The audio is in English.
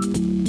Bye.